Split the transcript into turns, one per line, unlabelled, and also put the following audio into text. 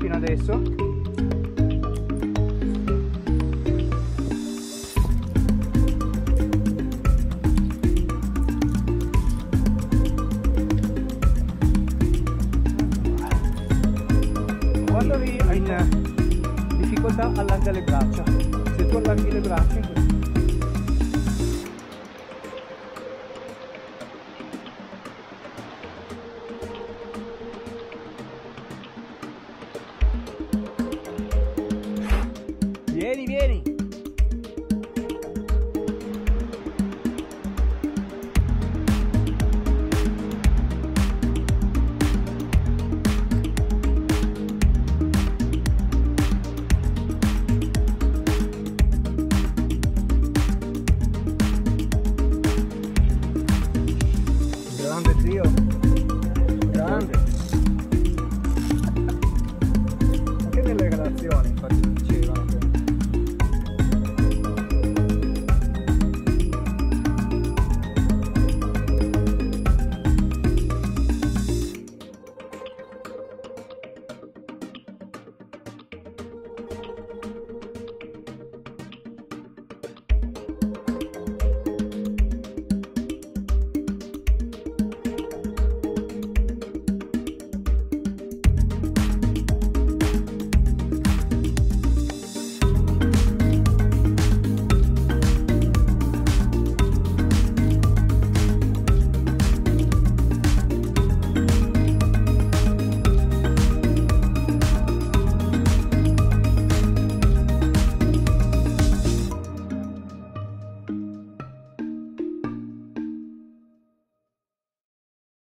fino adesso. Quando hai difficoltà allarga le braccia. Se tu allarghi le braccia Viene y viene.